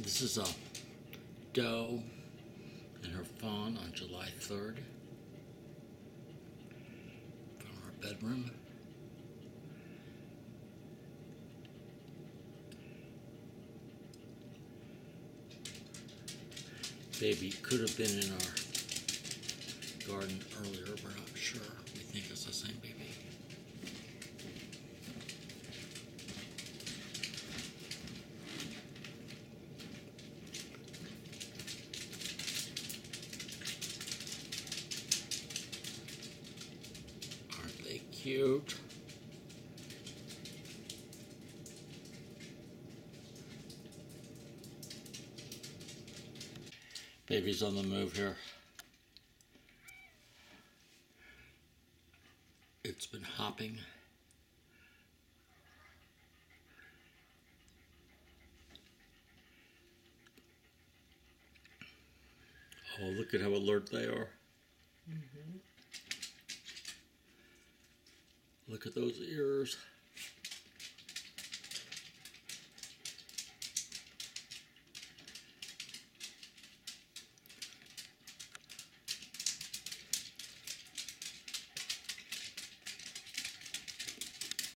This is a doe and her fawn on July 3rd from our bedroom. Baby could have been in our garden earlier, we're not sure. We think it's the same baby. Aren't they cute? Baby's on the move here. It's been hopping. Oh, look at how alert they are. Mm-hmm. Look at those ears.